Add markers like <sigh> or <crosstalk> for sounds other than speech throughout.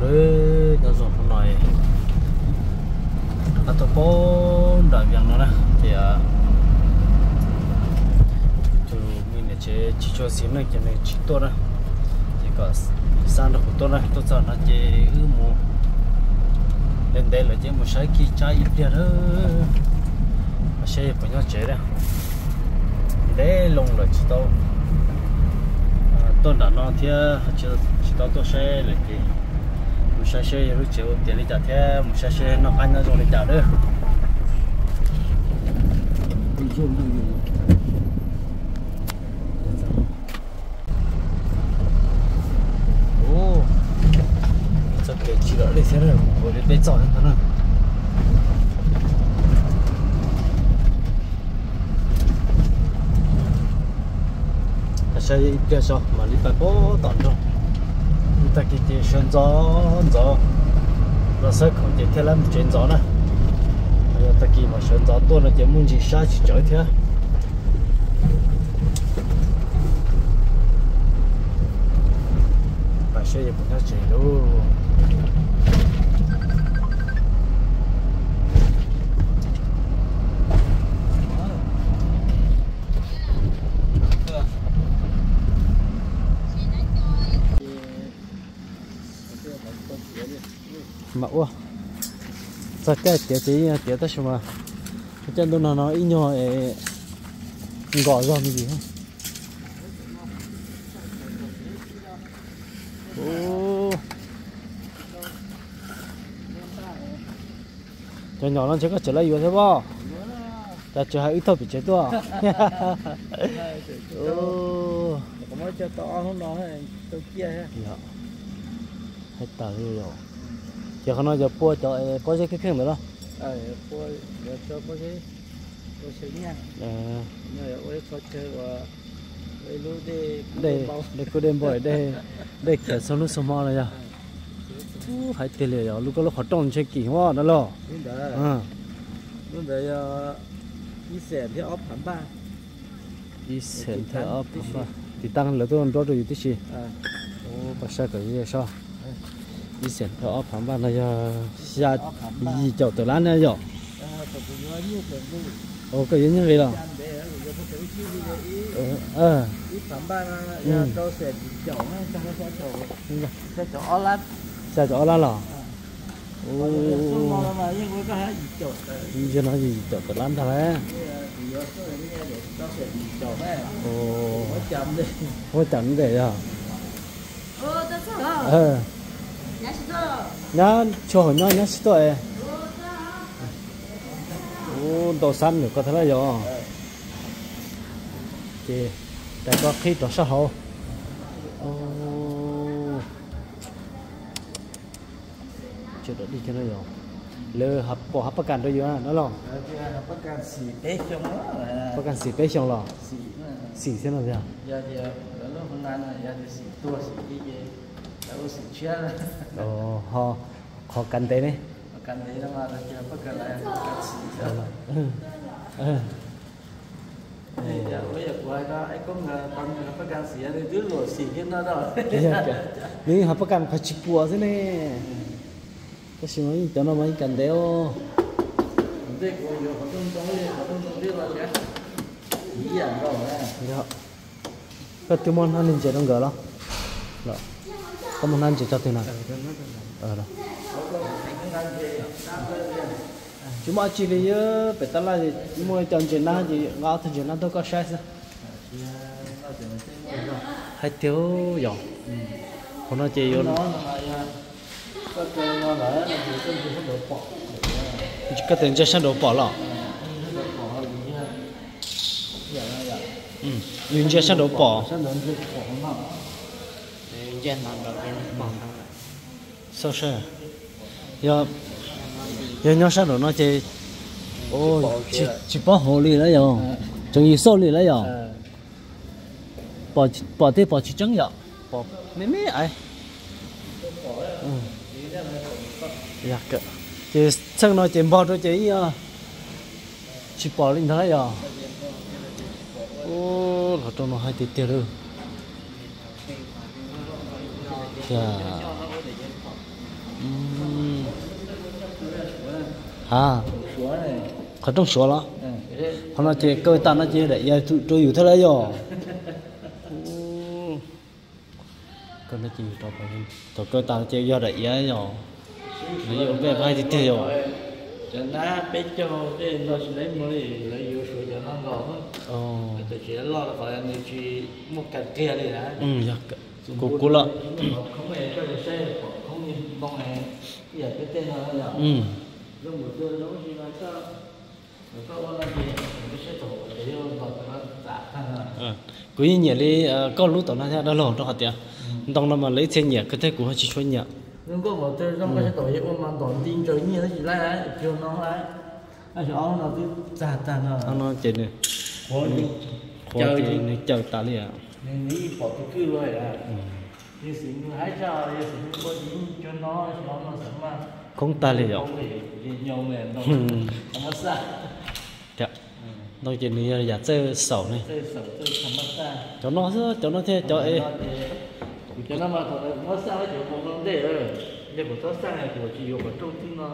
nữa nó rồi không nói. À tôi bốn đại viện nó nè thì à mình là chế chỉ cho xíu này cái này chỉ tốt nè chỉ có sang được tốt nè tôi cho nó chế ư mù. Lên đây là chế một sai kỳ trái ít tiền hơn mà xe của chế đấy để lông là chỉ tao à, tôi đã nói thì chỉ chỉ tôi sẽ là thì một xe xe lúc chiều tiền đi trả thế một xe xe nó ăn nó rồi đi trả nữa ô chắc cái chỉ đó đi xe rồi tôi đi bên trong nữa xe đi tiền sao mà đi phải bố tận đâu ta ki ti shen zang zang la sa kong ti te lam chen zang na ya ta ki ma shen zang to na ti mun ji sha chi zhao tia ba she ye bu na che do sao cái tiệt chỉ tiệt tới mà cái chân tôi nó nó ít nhỏ ấy gõ cái gì không? Cho nhỏ nó chỉ có trở lại vừa thế bao ta chưa hay ít thôi bị chết ô <laughs> có mấy cho to không nó tôi kia ha dạ. Hết tờ rồi giờ không nói giờ bua cho bua cái cái nữa đó. Ờ tôi giờ cho có cái tôi sẽ nha. Ờ. Ôi có chơi và đây đây có đêm bồi đây <laughs> đây kia sau lúc xong rồi nha phải tiền liền rồi lúc có lúc họ trồng chơi kỳ hoa đó lo. Đó à đúng đấy đi xe thì ốp hẳn ba. Đi xem theo ấp mà thì tăng là tôi đó rồi tí gì ô bác sĩ cái gì sao đi xem theo ấp phẳng ban này giờ xa gì chậu từ lá này rồi. Tôi cũng nói nhiều cái gì ô cái gì như vậy là ăn để ở giờ có cái chi gì để ý ờ ít hẳn ba là tôi sẽ chọn cho nó cho hồi nó nó xí tuổi ô đồ xanh được có thể là do thì tại có khi đồ sao hồ chưa được đi cho nó rồi lơ hấp bỏ hấp bạc đôi giờ nó lòng hấp bạc xì tê trong đó bạc xì tê trong lòng xì xì thế nào vậy giờ thì đó là hôm nay là giờ thì xì tua xì cái gì Tahu sejal. Oh, ho, ho kante ni. Kante ni nama lagi apa kalau yang sejal. Thì bây giờ của ai đó, ai cũng bằng là phát can xỉa thì đứa lùa xỉa cái nó đó. Nên họ phát can phải chịu thế này. Cái gì mà cho nó mấy cần đeo. Thế của giờ họ không có gì, họ không có gì là cái. Ý gì rồi. Dạ. Cái tiêu môn nó nên chơi trong gờ đó. Rồi. Dạ có một năm chỉ cho tiền này ở đâu chúng mọi chỉ vì ờ, phải ta là chúng mua chọn chuyện nào gì, ngao thì chuyện nào tôi có sai hay thiếu giòn hôm nay chị vô cái tiền cho sang đổ bỏ lọ. Ừ, dùng cho sang đổ bỏ dân là giờ giờ nhau sao rồi nó chơi ô chỉ chỉ bỏ hồ lì đấy rồi chẳng gì sâu lì đấy rồi bỏ bỏ thế bỏ chỉ trắng rồi bỏ mấy mấy ai. Dạ cơ chị sang nói chị bỏ cho chị chị bỏ lên thế rồi ô là cho nó hai tỷ 嗯，啊，可中学了。他那这各位大那这的也都都有他了哟。ก็ไม่จีต่อไปต่อก็ตามเจียอดเอียยอไม่ยอมแม่ไม่ติดเตียวจะน่าไปเจอเอ้เราจะได้มือเลยเราอยู่สวยจะนั่งรอเออแต่เสียรอแล้วก็ยังมีชีมุกกัดเกลียเลยนะอืมอยาก nó giả thằng à ờ. Quý nhỉ đi có lúc tao nói đó lỏng trong hạt tiền đồng nó mà lấy tiền nhỉ cái thế của họ chỉ cho nhỉ nếu có một tôi trong cái xe tổ yêu mà toàn tin trời như nó chỉ lại đấy chiều nó lại anh cho ông nào cứ giả thằng à nó nói chuyện này. Này chờ ta đi à nên nghĩ bỏ cái cứ rồi à như sự như hãy cho như sự có dính cho nó cho nó sẵn mà không ta đi rồi không để xa <laughs> dạ. Nói chuyện này. Giả chơi sầu này cho nó cho nó thế cho ấy cho nó mà nó xa nó chịu không nó để rồi nhưng mà nó xa này của chỉ dùng ở trong tim nó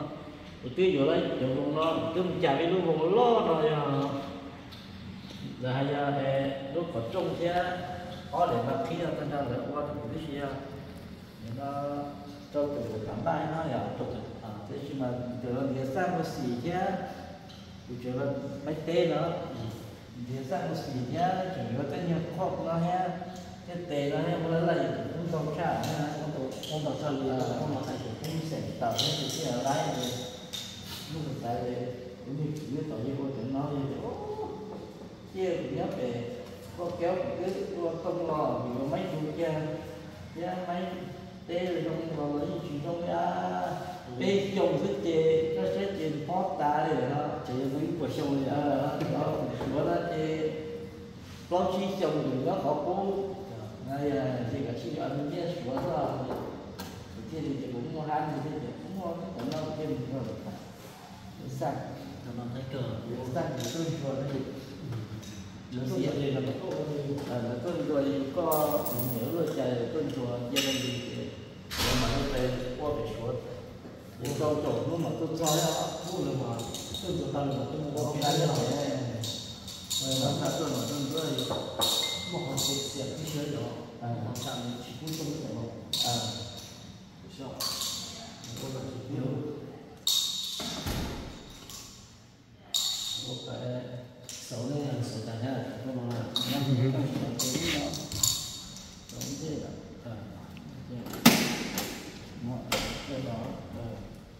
tiêu อยู่ đấy chịu không nó mình chả biết lúc không lo rồi à. Rồi hay là lúc ở trong thế có để mà khi nó tăng ra là qua được cái gì nó cho từ cảm tay nó là từ à thế nhưng mà từ nó sang một xì chứ. Tôi là sang một xì chứ chủ yếu tất nhiên khóc nó ha cái tê nó ha nó là cũng không trả ha không tổ không tổ cho là, không mà phải cũng sẽ tạo ra cái gì ở đây rồi. Lúc mình tại vì cũng như như tổ như nói như thế chia nhớ về có kéo cái có không lo vì có mấy chú kia giá mấy tê rồi trong vào lấy chuyện trong cái tê dùng cái chê nó sẽ trên post ta để nó chỉ mấy của sông này ờ đó của nó chê lo chi chồng thì nó khó cố. Này là gì cả chi ăn cái sủa đó thì thì cũng mua hai thì cũng mua cái cũng nó thêm rồi sạch nó thấy cờ. Sạch thì tôi vừa nó tôi rồi có nhớ rồi chạy tôi chùa gia đình thì để mà nó về qua về chùa để cho chỗ lúc mà tôi cho nó thu được mà tôi chùa tăng là tôi mua cái cái này rồi nó thật tôi mà tôi một cái xe đó. À. Nó chạm chỉ cũng không được đâu à sao tôi là chỉ biết phải xấu này là xấu tàn ha nhưng mà năm cái cái cái nó xấu thế là à mọi cái đó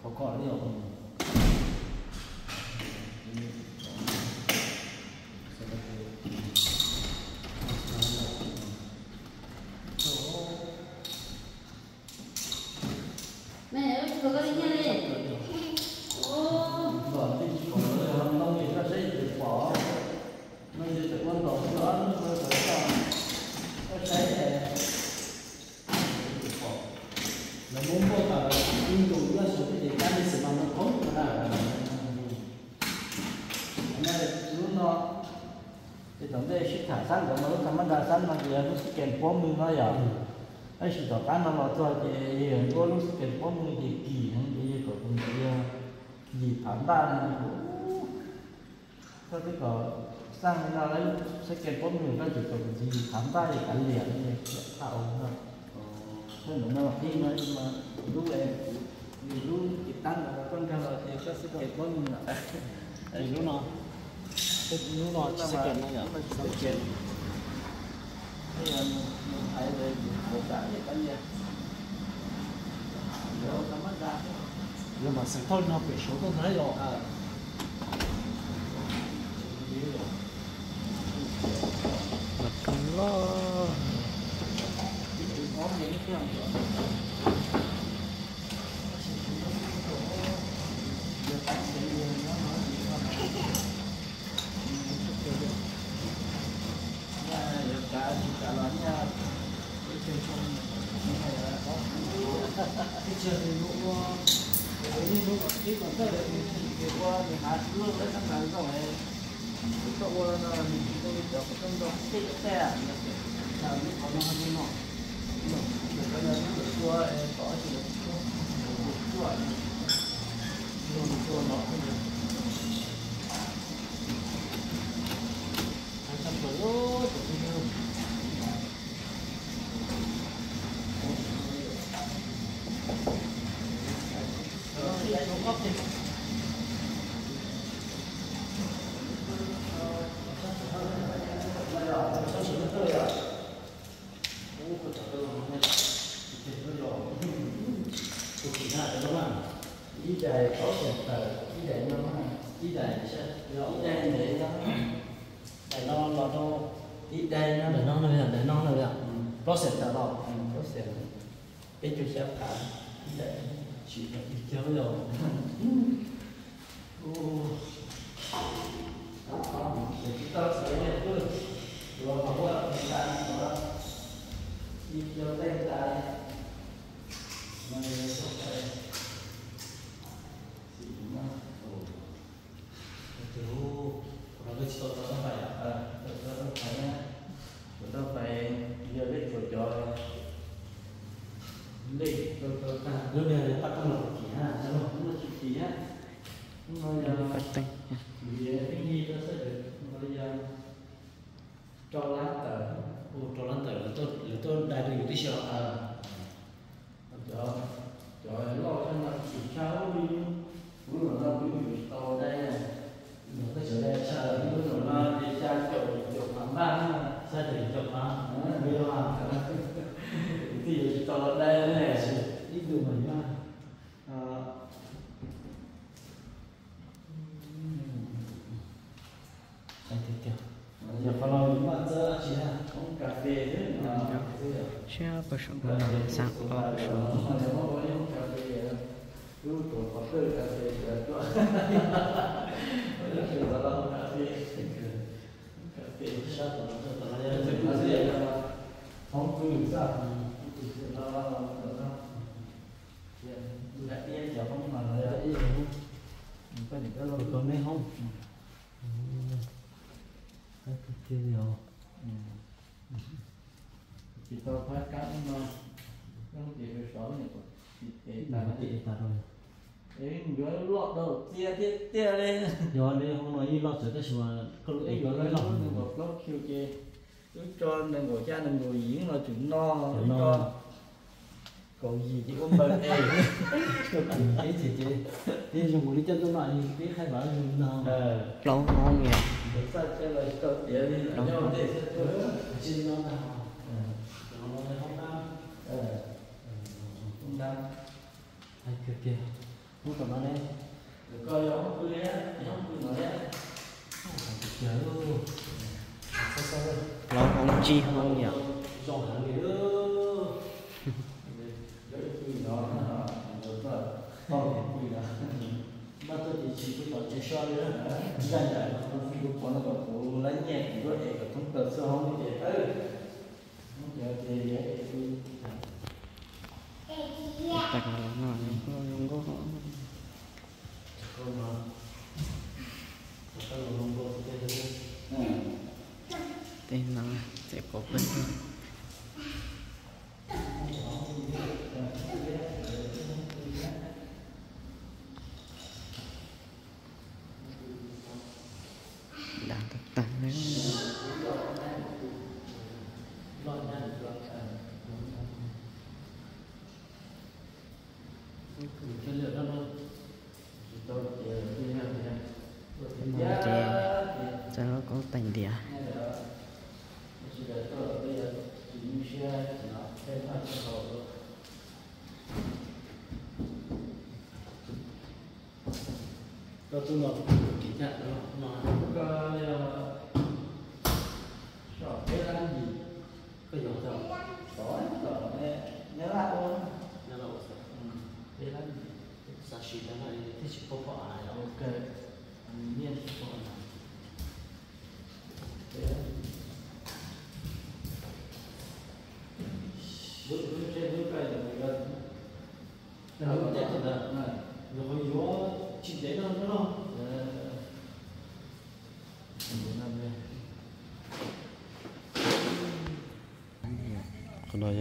có có nhiều không mẹ ơi có cái gì này ô vợ thì chỉ có là nông nghiệp nó sẽ được bỏ nó sẽ được quan trọng đó nó phải cho nó sẽ được bỏ là muốn có cả in đủ là số cái gì cái tổng đây sẽ thả sang của nó lúc thằng nó sang mà thì nó sẽ kèm bom mưa nó giờ ấy sự đó cái nó là cho thì hiện có lúc sẽ kèm bom mưa thì kỳ hơn thì có cũng gì gì phản ba này có cái có sang nó lấy sẽ kèm bom mưa nó chỉ có cái gì phản ba thì cảnh liền thì tạo thôi nên nó khi mà mà lúc em vì lúc chỉ tăng là con theo là thì có sẽ kèm bom mưa là thì nào cái lúc nào chỉ sẽ kiện nó sự kiện. Bây giờ mình thấy về một cái gì nó mất ra. Nhưng mà sẽ thôi nó bị số tôi thấy rồi à là không lo có những cái cái trường thì cũng cái gì cũng có cái còn cái đấy thì qua thì hạt luôn đấy thằng nào cũng vậy cậu là mình chỉ có biết được trong đó cái xe à là biết có nó hay nó cái đó nó qua có chỉ được chua chua nó ý đại có thể tờ ý đại nó ý đại sẽ ý đại để nó đại nó nó nó ý đại nó để nó nó bây giờ để nó nó bây giờ process đã đâu có sẽ cái chú sẽ cả ý đại chỉ là ít kéo rồi. Để chúng ta sẽ nhận được rồi mà qua chúng ta nó đi cho tay tay mà không phải kiểu nó cái chỗ nó phải à à chúng ta phải nhá chúng ta phải giờ lấy chỗ cho lấy cho cho ta lúc này bắt đầu là chỉ ha Dạ vâng, cũng là chữ ký á. Rồi giờ Phát tinh thì cái gì nó sẽ được rồi giờ cho lá tờ ô cho lăn tờ là tôi là tôi đại được tí xíu à cho cho lo cho nó chỉ cháu đi bữa nào nó bị bị to đây này nó cái chỗ đây Ờ, sao bữa nào nó đi cha chỗ chỗ khoảng ba sao thì chụp mà Ờ, bây giờ mà thì to đây này ít đủ mà nhá Ờ, anh thấy kiểu giờ phải lo những bạn giờ chỉ ha uống cà phê đấy nó Siya pa siya ba? Sang pa siya. sao tao nó tao nó giờ không cứ sao Được con đấy không? Cái kia nhiều phát tao phải nó không chỉ phải xóa này còn ta chị ta rồi ấy nhớ lọt đầu tia tia tia lên Giờ đây không nói gì lo sợ cái sự ấy ấy nhớ có đừng có lót kêu kê cứ cho đừng có cha đừng ngồi diễn là chuyện no no. cho còn gì chỉ có bệnh ê Thế thì chị Thế dùng một lý chân tôi nói biết khai báo dùng nào Lâu ngon sao chơi lời câu đi nhau để nó nào Nó nói không nào ờ không đau Hay kia kia Không còn nó đây được coi giống cứ á giống cứ nói á Chờ luôn Sao sao đây? Lâu ngon chi hơn vậy. Dọn hẳn đi ơ. Đấy, cứ nó nó. Được rồi to thì cứ đó Mà tôi chỉ chỉ có tỏ chế so đi đó Dạ dạ, nó phi của nó còn phụ lấy nhẹ có thể có thông tờ sơ không thì ừ. Nó giờ thì dễ thì Tag na lang na. Yung ko. Không mà Sao mà không có cái cái Tên na. Sẽ có bên. Đang tất tàn đấy. cái liệu đó nó tôi thì đi ha thì ha. Mà Dạ, thì- thì Cho nó có tành đĩa. ngay là chỉ là tôi bây giờ chỉ như xe chỉ nó thêm hai cái hồ thôi. Tôi nói Chỉ nhận nó Nó Cái ờ, sợ cái làm gì? Cái dòng Có sợ nghe nghe lạ luôn. Nó là Ừ, Cái làm gì? Sa shi đó này Thế chỉ có đâu Ok. Nhiên Có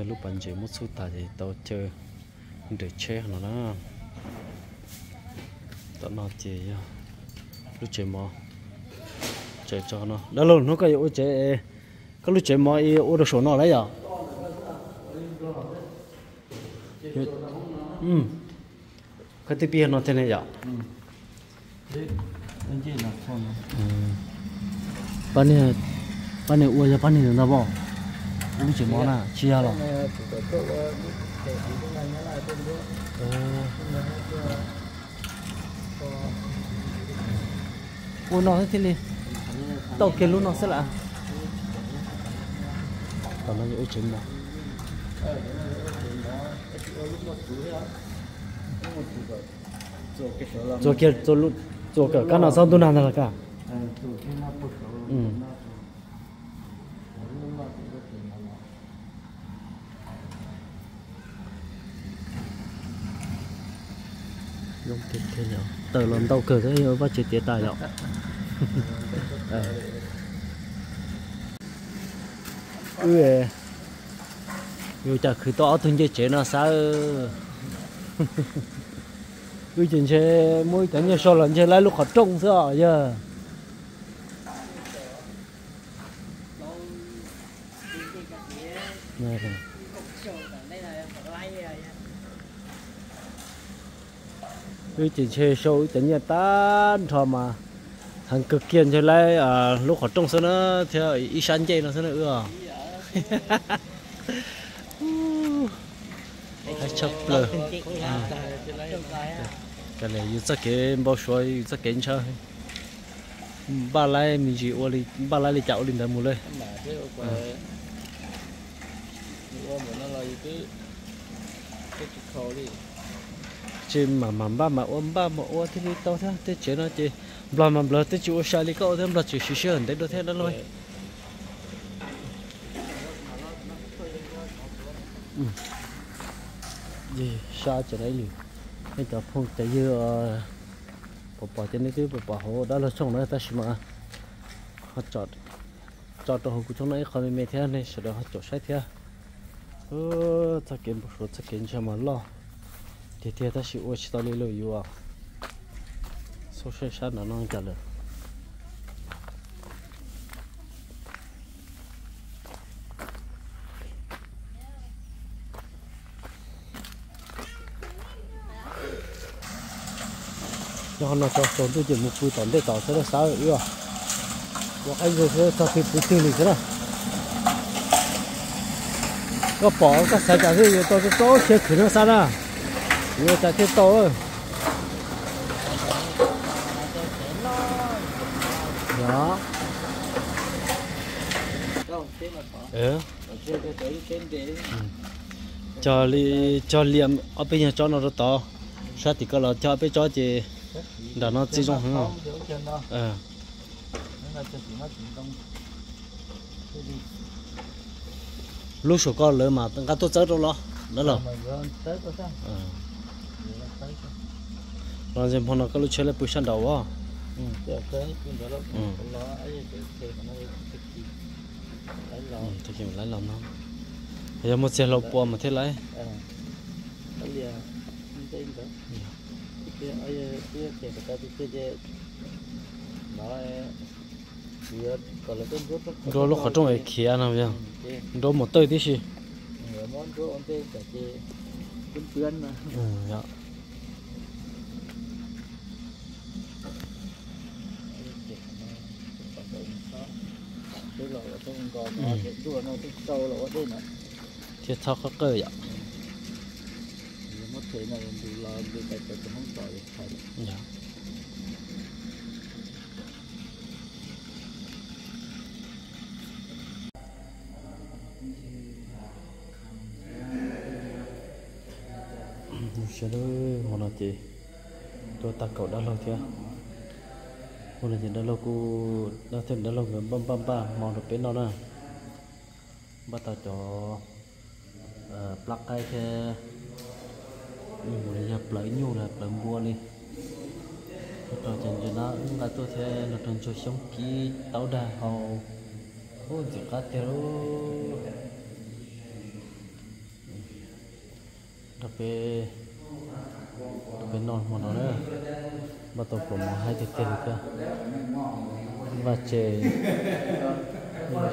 lúc bạn chơi một số tài thì tao chơi để chơi nó đó tao nói chơi à. lúc chơi mò chơi cho nó đó luôn nó có yếu chơi có lúc chơi mò yếu ô đồ số nó lấy à ừ cái tiếp nó thế này đấy là con bạn này bạn này uống cho bạn này nó bỏ uống chỉ món à chia rồi uống nó thế này tàu kia lúc nó sẽ là. Còn nó những trứng đó. Rồi kia rồi lúc rồi cả cái nào sao tôi làm là cả? Ừ dùng tiền thế nào tờ lần tàu cờ thế và chỉ tiền tài rồi ừ yêu chả khử to thôi chứ chế nó sao <laughs> ừ chuyện chế mỗi cái như sau lần chế lại lúc họ trông sao giờ? Này cái chuyện chơi show tính nhà tan thò mà. Thằng cực kiên chơi lại à lúc họ trông sao nó theo ý sáng chơi nó sao nữa hay <laughs> chấp lờ cái này như chắc cái bao suy chắc cái chơi ba lại mình chỉ ô đi ba lại đi chảo lên đây mua lên cái cái khó đi chỉ mà mà ba, mà ôm ba, mà ôm thì tao thế thế chế nó chỉ bla, mà bla, thế chịu sai đi câu thế, bla chỉ xíu xí hơn đấy, đôi thế đó thôi. Ừ. Gì sao cho đấy liền cái chỗ phong chạy dưa ờ, bỏ bỏ trên đấy chứ, bỏ bỏ hồ đó là xong nó ta xí mà. Họ chọn chọn đồ của chúng nó, không bị mệt thế này sau đó họ chọn sai thế. Ờ ta kiếm một số ta kiếm cho mà lo thì thì ta chỉ ôi chỉ tao lấy lời yêu à số xe sát nó nó trả lời cho nó cho cho tôi chỉ một phút tối để tỏ cho nó sáu yêu à và anh rồi sẽ cho thì phút tư này thế nào có bỏ có sai cả cái tôi cái chỗ kia khử nó sao nào đó khó ừ thế cái tới trên để cho li cho liệm ở bên nhà cho nó rất to. Sao thì có là cho bên cho chị đã nó chỉ trong đó ờ. Lúc số con lớn mà tao tôi chết rồi lo đó là rồi giờ bọn nó lúc chơi lại bữa sáng đầu á. Ừ. Ừ. cái gì? Lấy ừ lòng nó. Bây giờ một xe lộc bò mà thế lấy không rồi lúc ở trong ấy kia nào vậy rồi một tới tí gì người món rốt ông tên cả cái cuốn cuốn mà ừ dạ cái lò ở trong còn nó cái chua nó cái sâu là ở đây nè thiết thao các cơ dạ. Mất thế này thì là đi cái cái không phải phải dạ sẽ đôi một là chị tôi tặng cậu đã lâu chưa? Một là chị đã lâu cô đã thêm đã lâu người băm băm ba mòn được bên đó nè bắt đầu cho ờ, plug cái cái một là nhập lấy nhiều là lấy mua đi. Bắt đầu chân cho nó ừ, là tôi thế là trong cho sống kỹ, tao đà hầu. Ô chỉ cá tiêu đặc biệt đặc biệt non một nó nữa. Bắt đầu của một hai cái tiền cơ. Và chè.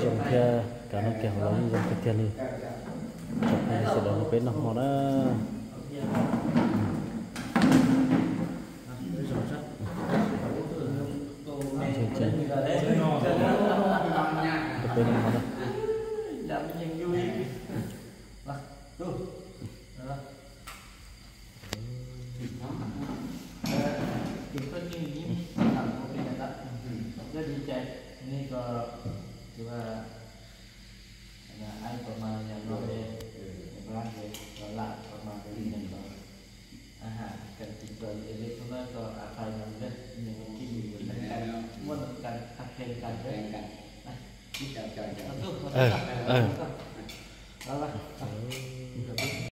Dùng kia cả nó kéo lấy dùng cái tiền đi chụp này đó nó bên nó họ đã